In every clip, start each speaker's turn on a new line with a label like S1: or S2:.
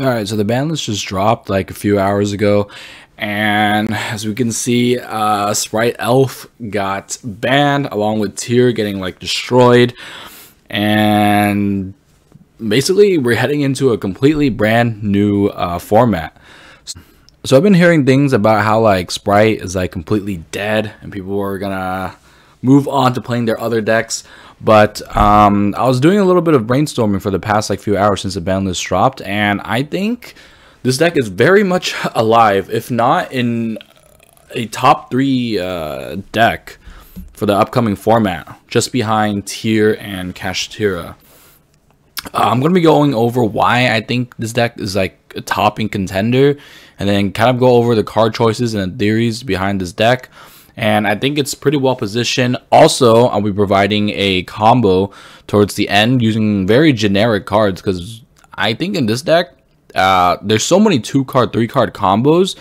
S1: Alright, so the ban list just dropped like a few hours ago. And as we can see, uh, Spright Elf got banned along with Tear getting like destroyed. And basically, we're heading into a completely brand new uh, format. So I've been hearing things about how like Spright is like completely dead and people are gonna move on to playing their other decks. But um, I was doing a little bit of brainstorming for the past like few hours since the ban list dropped, and I think this deck is very much alive, if not in a top three uh, deck for the upcoming format, just behind Tear and Kashtira. Uh, I'm going to be going over why I think this deck is like a topping contender, and then kind of go over the card choices and the theories behind this deck and I think it's pretty well positioned. Also, I'll be providing a combo towards the end using very generic cards because I think in this deck, uh, there's so many two card, three card combos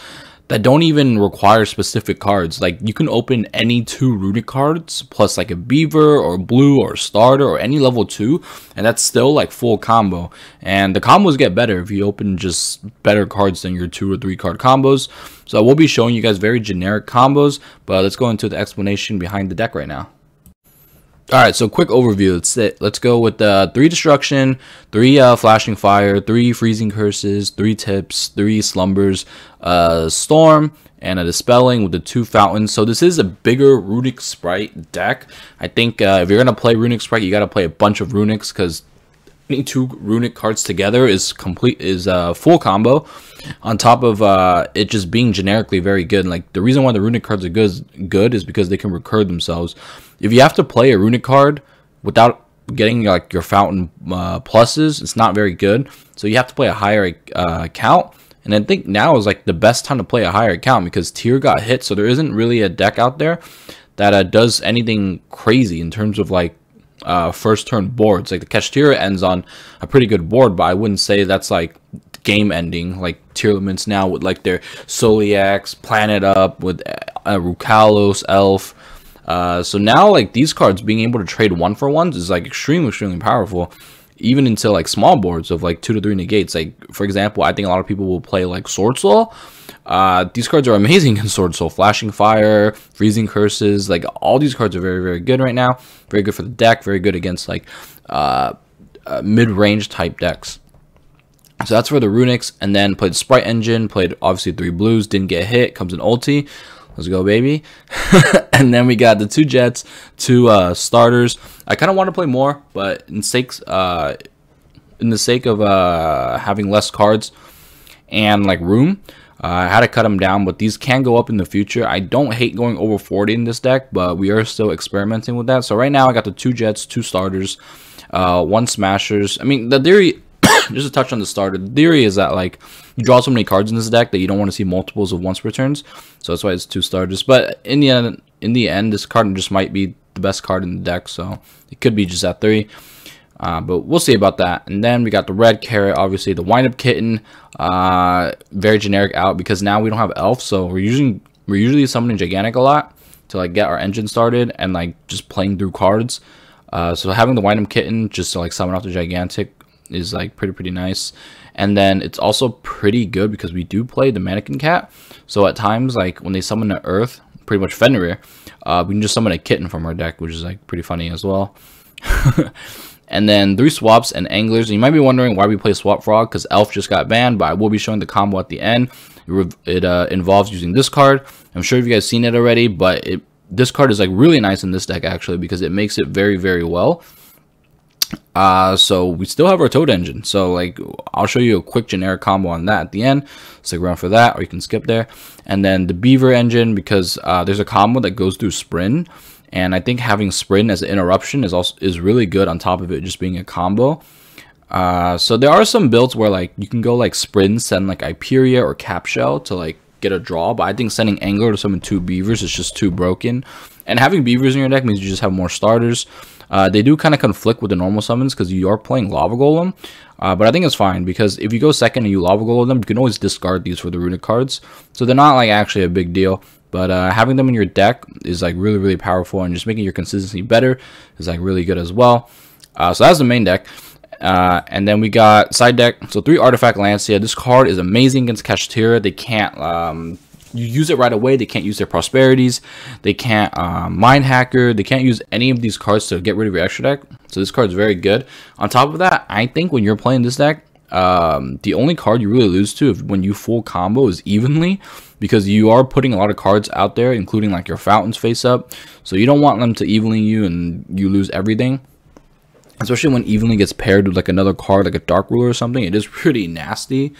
S1: that don't even require specific cards. Like you can open any two runick cards plus like a beaver or blue or starter or any level two, and that's still like full combo. And the combos get better if you open just better cards than your two or three card combos. So I will be showing you guys very generic combos, but let's go into the explanation behind the deck right now. Alright, so quick overview. Let's sit. Let's go with uh, three destruction, three uh, flashing fire, three freezing curses, three tips, three slumbers, uh, storm, and a dispelling with the two fountains. So this is a bigger runick spright deck. I think uh, if you're gonna play runick spright, you gotta play a bunch of runicks because two runick cards together is complete is a full combo on top of uh, it just being generically very good. Like the reason why the runick cards are good good is because they can recur themselves. If you have to play a runick card without getting like your fountain uh, pluses it's not very good. So you have to play a higher uh, count. And I think now is like the best time to play a higher count because Tear got hit. So there isn't really a deck out there that uh, does anything crazy in terms of like uh, first turn boards. Like the Kashtira ends on a pretty good board, but I wouldn't say that's like game ending. Like Tearlaments now with like their Soliax, Planet Up, with uh, Rukalos, Elf. Uh, so now like these cards being able to trade one for ones is like extremely, extremely powerful. Even into like small boards of like two to three negates. Like for example, I think a lot of people will play like Swordsoul uh, these cards are amazing in Swordsoul. Flashing Fire, Freezing Curses, like all these cards are very, very good right now. Very good for the deck, very good against like uh, uh, mid-range type decks. So that's for the Runicks, and then played Spright Engine, played obviously three blues, didn't get hit, comes in ulti. Let's go, baby. and then we got the two Jets, two uh, starters. I kind of want to play more, but in sakes, uh, in the sake of uh, having less cards and like room, uh, I had to cut them down, but these can go up in the future. I don't hate going over 40 in this deck, but we are still experimenting with that. So right now I got the two Jets, two starters, uh, one Smashers. I mean, the theory, just to touch on the starter, the theory is that like you draw so many cards in this deck that you don't want to see multiples of once returns. So that's why it's two starters. But in the end, in the end, this card just might be the best card in the deck. So it could be just at three. Uh, but we'll see about that. And then we got the red carrot, obviously the wind up kitten, uh, very generic out because now we don't have elf, so we're using we're usually summoning gigantic a lot to like get our engine started and like just playing through cards. Uh, so having the wind up kitten just to like summon off the gigantic is like pretty pretty nice. And then it's also pretty good because we do play the mannequin cat. So at times like when they summon the earth, pretty much Fenrir, uh, we can just summon a kitten from our deck, which is like pretty funny as well. And then three swaps and anglers. And you might be wondering why we play Swap Frog, because Elf just got banned, but I will be showing the combo at the end. It uh, involves using this card. I'm sure you guys seen it already, but it this card is like really nice in this deck actually because it makes it very very well. Uh, so we still have our Toad Engine. So like I'll show you a quick generic combo on that at the end. Stick around for that, or you can skip there. And then the Beaver Engine because uh, there's a combo that goes through Sprind and I think having sprind as an interruption is also is really good on top of it just being a combo. Uh, so there are some builds where like you can go like sprind, send like Iperia or Capshell to like get a draw, but I think sending Angler to summon two Beavers is just too broken. And having Beavers in your deck means you just have more starters. Uh, they do kind of conflict with the normal summons because you are playing Lava Golem. Uh, but I think it's fine because if you go second and you Lava Golem them, you can always discard these for the runic cards. So they're not like actually a big deal. But uh, having them in your deck is like really, really powerful, and just making your consistency better is like really good as well. Uh, so that's the main deck. Uh, and then we got side deck. So three artifact Lancea. This card is amazing against Kashtira. They can't um, you use it right away. They can't use their prosperities. They can't uh, mind hacker. They can't use any of these cards to get rid of your extra deck. So this card is very good. On top of that, I think when you're playing this deck, um, the only card you really lose to if, when you full combo is evenly because you are putting a lot of cards out there, including like your fountains face up. So you don't want them to evenly you and you lose everything. Especially when evenly gets paired with like another card like a dark ruler or something. It is pretty nasty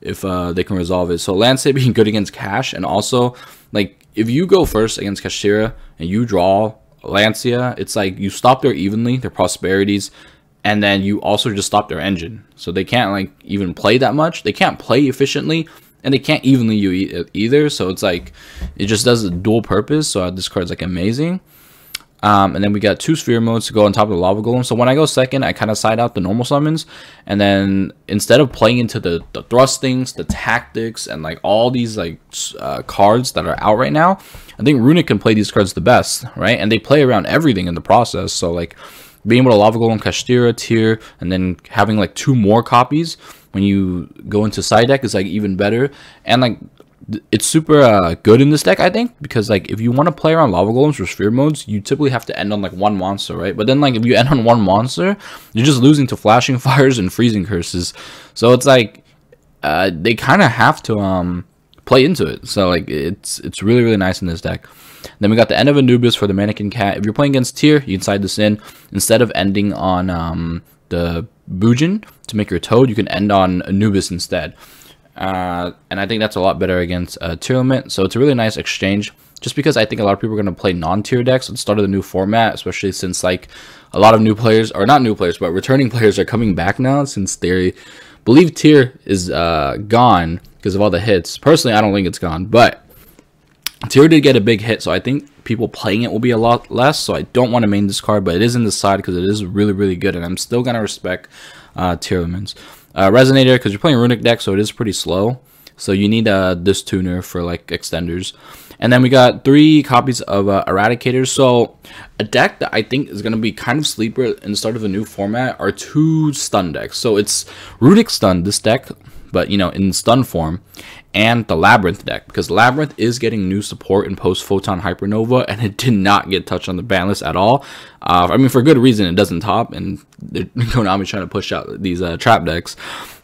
S1: if uh, they can resolve it. So Lancea being good against Cash, and also like if you go first against Kashtira and you draw Lancea, it's like you stop their evenly, their prosperities, and then you also just stop their engine. So they can't like even play that much. They can't play efficiently, and they can't evenly you either. So it's like it just does a dual purpose. So this card's like amazing. Um, and then we got two sphere modes to go on top of the lava golem. So when I go second, I kind of side out the normal summons. And then instead of playing into the, the thrustings, the tactics, and like all these like uh, cards that are out right now, I think Runick can play these cards the best, right? And they play around everything in the process. So like being able to lava golem Kashtira Tear and then having like two more copies when you go into side deck is like even better. And like it's super uh, good in this deck, I think, because like if you want to play around lava golems or sphere modes, you typically have to end on like one monster, right? But then like if you end on one monster, you're just losing to flashing fires and freezing curses. So it's like uh, they kind of have to um play into it. So like it's it's really really nice in this deck. Then we got the end of Anubis for the Mannequin Cat. If you're playing against Tear, you can side this in instead of ending on um the Bujin to make your Toad, you can end on Anubis instead. Uh, and I think that's a lot better against uh, Tearlament. So it's a really nice exchange. Just because I think a lot of people are going to play non-Tear decks at the start of the new format, especially since like a lot of new players, or not new players, but returning players are coming back now since they believe tier is uh, gone because of all the hits. Personally, I don't think it's gone, but Tear did get a big hit, so I think people playing it will be a lot less. So I don't want to main this card, but it is in the side because it is really, really good, and I'm still gonna respect uh, Tearlaments. Uh, Resonator, because you're playing Runick deck, so it is pretty slow. So you need uh, this tuner for like extenders. And then we got three copies of uh, Eradicators. So a deck that I think is going to be kind of sleeper in the start of a new format are two stun decks. So it's Runick Stun, this deck, but you know, in stun form and the Labrynth deck because Labrynth is getting new support in post Photon Hypernova and it did not get touched on the ban list at all. Uh, I mean, for good reason, it doesn't top, and Konami's trying to push out these uh, trap decks.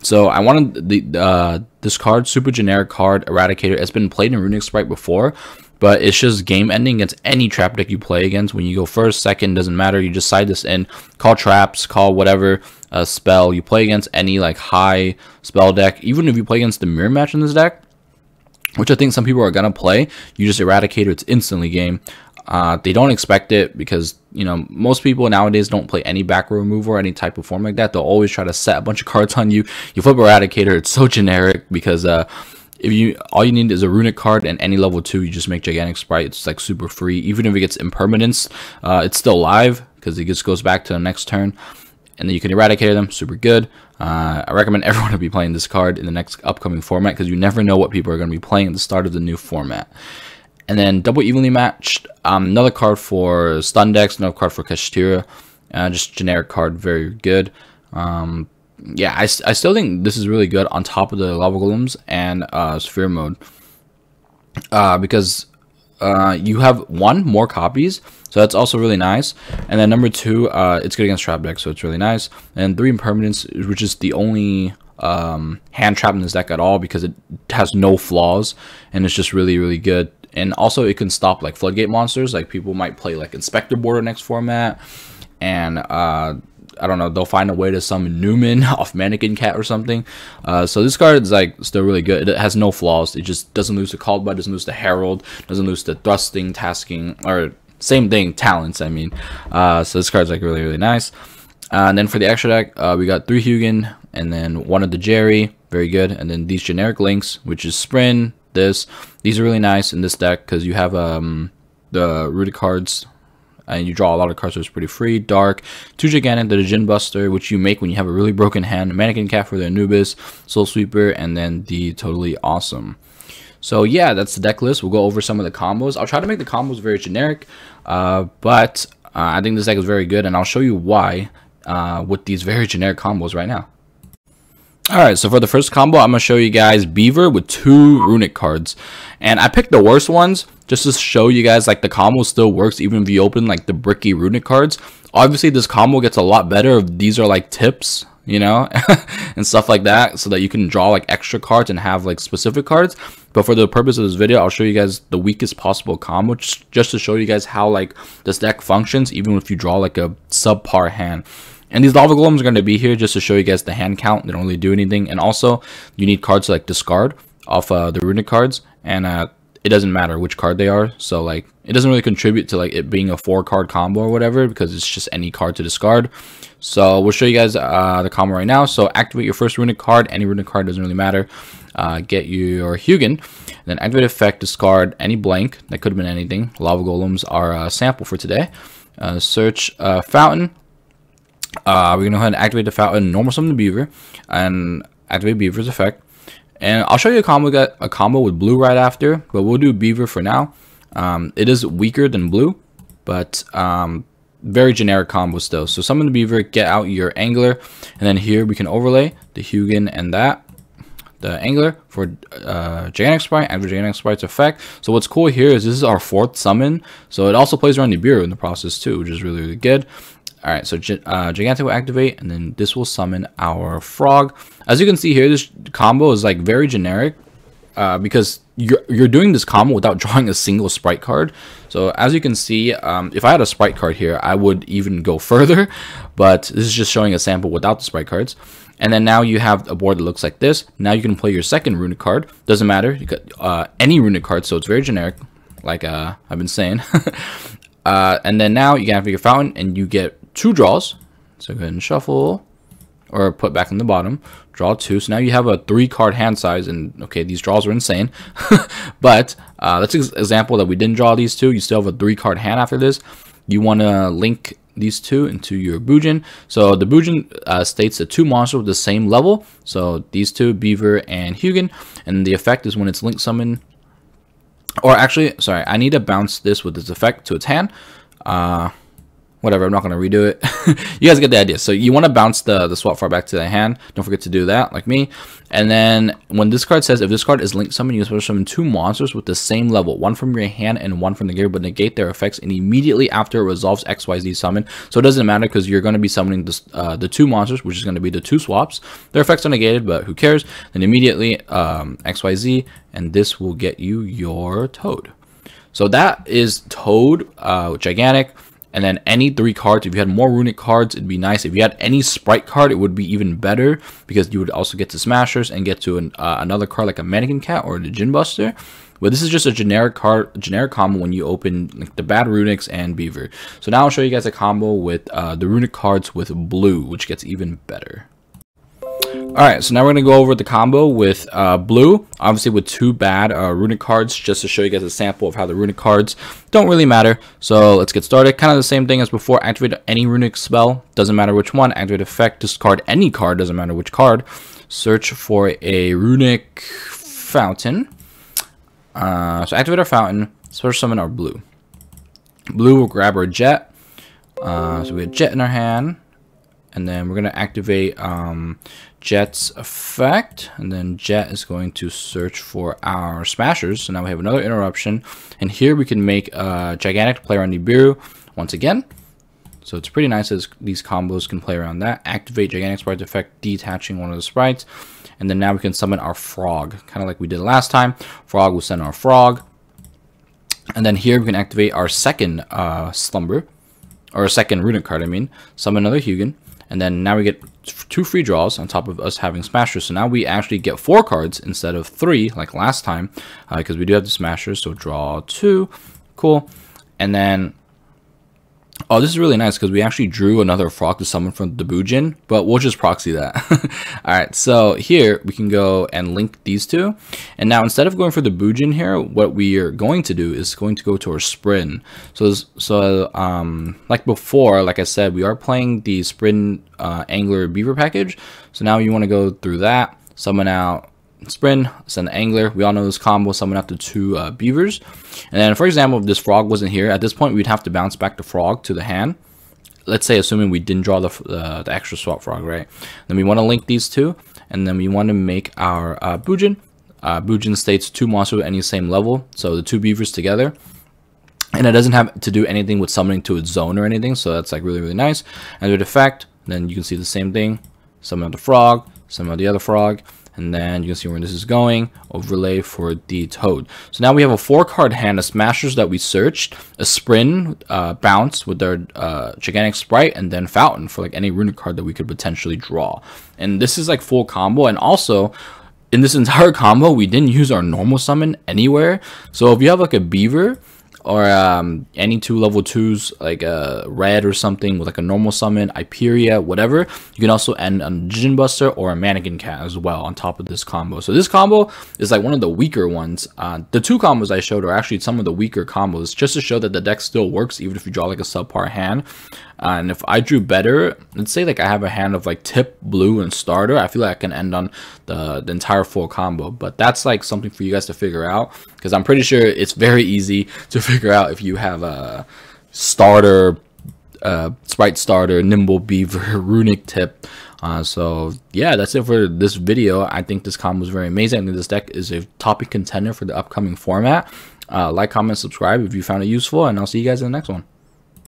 S1: So I wanted the uh, this card, super generic card, Eradicator. It's been played in Runick Spright before, but it's just game ending against any trap deck you play against. When you go first, second, doesn't matter. You just side this in, call traps, call whatever uh, spell. You play against any like high spell deck, even if you play against the mirror match in this deck which I think some people are gonna play. You just eradicate it; it's instantly game. Uh, they don't expect it because you know most people nowadays don't play any back row removal or any type of form like that. They'll always try to set a bunch of cards on you. You flip Eradicator; it's so generic because uh, if you all you need is a runick card and any level two, you just make gigantic spright. It's like super free. Even if it gets impermanence, uh, it's still live because it just goes back to the next turn and then you can eradicate them. Super good. Uh, I recommend everyone to be playing this card in the next upcoming format because you never know what people are going to be playing at the start of the new format. And then double evenly matched. Um, another card for stun decks. Another card for Kashtira. Uh, just generic card, very good. Um, yeah, I, I still think this is really good on top of the lava golems and uh, sphere mode. Uh, because uh, you have one more copies so that's also really nice. And then number two, uh, it's good against trap deck, so it's really nice. And three impermanence, which is the only um, hand trap in this deck at all because it has no flaws and it's just really, really good. And also it can stop like floodgate monsters. Like people might play like Inspector Boarder next format. And uh, I don't know, they'll find a way to summon Newman off Mannequin Cat or something. Uh, so this card is like still really good. It has no flaws. It just doesn't lose Called By, doesn't lose the Herald, doesn't lose the Thrusting, Tasking, or same thing, talents, I mean. Uh, so this card's like really, really nice. Uh, and then for the extra deck, uh, we got three Hugin, and then one of the Jerry, very good. And then these generic links, which is Sprind, this. These are really nice in this deck because you have um, the rooted cards, and you draw a lot of cards, so it's pretty free. Dark, two Gigantic, the Djinn Buster, which you make when you have a really broken hand. Mannequin Cat for the Anubis, Soul Sweeper, and then the Totally Awesome. So yeah, that's the deck list. We'll go over some of the combos. I'll try to make the combos very generic, uh, but uh, I think this deck is very good, and I'll show you why. uh, with these very generic combos right now. Alright, so for the first combo, I'm going to show you guys Beaver with two Runick cards. And I picked the worst ones just to show you guys like the combo still works even if you open like the bricky Runick cards. Obviously, this combo gets a lot better if these are like tips, you know, and stuff like that so that you can draw like extra cards and have like specific cards. But for the purpose of this video, I'll show you guys the weakest possible combo just, just to show you guys how like this deck functions even if you draw like a subpar hand. And these lava golems are going to be here just to show you guys the hand count. They don't really do anything. And also, you need cards to like discard off uh, the runick cards. And uh, it doesn't matter which card they are. So like, it doesn't really contribute to like it being a four card combo or whatever because it's just any card to discard. So we'll show you guys uh, the combo right now. So activate your first runick card. Any runick card doesn't really matter. Uh, get your Hugin. Then activate effect, discard any blank. That could have been anything. Lava golems are a sample for today. Uh, search uh, fountain uh, we're gonna go ahead and activate the fountain, normal summon the beaver, and activate beaver's effect. And I'll show you a combo a combo with blue right after, but we'll do beaver for now. Um, it is weaker than blue, but um, very generic combo still. So summon the beaver, get out your angler, and then here we can overlay the Hugin and that. The angler for uh, Gigantic Spright and for Gigantic Spright's effect. So what's cool here is this is our fourth summon. So it also plays around the Nibiru in the process too, which is really, really good. All right, so uh, Gigantic will activate, and then this will summon our Frog. As you can see here, this combo is like very generic uh, because you're, you're doing this combo without drawing a single spright card. So as you can see, um, if I had a spright card here, I would even go further, but this is just showing a sample without the spright cards. And then now you have a board that looks like this. Now you can play your second runick card. Doesn't matter, you got uh, any runick card, so it's very generic, like uh, I've been saying. Uh, and then now you can activate your fountain and you get two draws. So go ahead and shuffle or put back in the bottom. Draw two. So now you have a three card hand size. And okay, these draws are insane. but uh, that's an example that we didn't draw these two. You still have a three card hand after this. You want to link these two into your Bujin. So the Bujin uh, states the two monsters with the same level. So these two, Beaver and Hugin. And the effect is when it's link summon. Or actually, sorry, I need to bounce this with this effect to its hand. Uh, whatever, I'm not going to redo it. you guys get the idea. So you want to bounce the, the swap far back to the hand. Don't forget to do that, like me. And then when this card says, if this card is linked summon, you special summon two monsters with the same level, one from your hand and one from the gear, but negate their effects and immediately after it resolves XYZ summon. So it doesn't matter because you're going to be summoning this, uh, the two monsters, which is going to be the two swaps. Their effects are negated, but who cares? Then immediately um, XYZ, and this will get you your Toad. So that is Toad, uh, Gigantic. And then any three cards, if you had more runick cards, it'd be nice. If you had any spright card, it would be even better because you would also get to smashers and get to an, uh, another card like a mannequin cat or the gin buster. But this is just a generic card, generic combo when you open like, the bad runicks and beaver. So now I'll show you guys a combo with uh, the runick cards with blue, which gets even better. Alright, so now we're going to go over the combo with uh, blue, obviously with two bad uh, runick cards, just to show you guys a sample of how the runick cards don't really matter. So let's get started. Kind of the same thing as before, activate any runick spell, doesn't matter which one, activate effect, discard any card, doesn't matter which card. Search for a runick fountain. Uh, so activate our fountain, special summon our blue. Blue will grab our jet. Uh, so we have jet in our hand and then we're going to activate um, Jet's effect, and then Jet is going to search for our smashers. So now we have another interruption, and here we can make a gigantic player on Nibiru once again. So it's pretty nice as these combos can play around that. Activate Gigantic Spright effect, detaching one of the sprights. And then now we can summon our Frog, kind of like we did last time. Frog will send our Frog. And then here we can activate our second uh, Slumber, or a second Runick card, I mean. Summon another Hugin. And then now we get two free draws on top of us having smashers. So now we actually get four cards instead of three like last time because uh, we do have the smashers. So draw two. Cool. And then Oh, this is really nice because we actually drew another frog to summon from the Bujin, but we'll just proxy that. Alright, so here we can go and link these two. And now instead of going for the Bujin here, what we are going to do is going to go to our Sprind. So, so um, like before, like I said, we are playing the Sprind uh, Angler Beaver package. So now you want to go through that, summon out Sprind, send the angler. We all know this combo summon up to two uh, beavers. And then, for example, if this frog wasn't here, at this point, we'd have to bounce back the frog to the hand. let's say assuming we didn't draw the, uh, the extra swap frog, right? Then we want to link these two, and then we want to make our uh, Bujin. Uh, Bujin states two monsters at any same level, so the two beavers together. And it doesn't have to do anything with summoning to its zone or anything, so that's like really, really nice. And with effect, then you can see the same thing. Summon the frog, summon the other frog, and then you can see where this is going overlay for the toad. So now we have a four card hand of smashers that we searched a sprind uh, bounce with their uh, gigantic spright and then fountain for like any runick card that we could potentially draw. And this is like full combo and also in this entire combo we didn't use our normal summon anywhere. So if you have like a beaver or um, any two level twos like a uh, red or something with like a normal summon, Iperia, whatever. You can also end on Jin Buster or a Mannequin Cat as well on top of this combo. So this combo is like one of the weaker ones. Uh, the two combos I showed are actually some of the weaker combos just to show that the deck still works even if you draw like a subpar hand. Uh, and if I drew better, let's say like I have a hand of like tip, blue, and starter, I feel like I can end on the, the entire full combo. But that's like something for you guys to figure out because I'm pretty sure it's very easy to figure out if you have a starter, uh, spright starter, nimble beaver, runick tip. Uh, so yeah, that's it for this video. I think this combo is very amazing. I think this deck is a topic contender for the upcoming format. Uh, like, comment, subscribe if you found it useful, and I'll see you guys in the next one.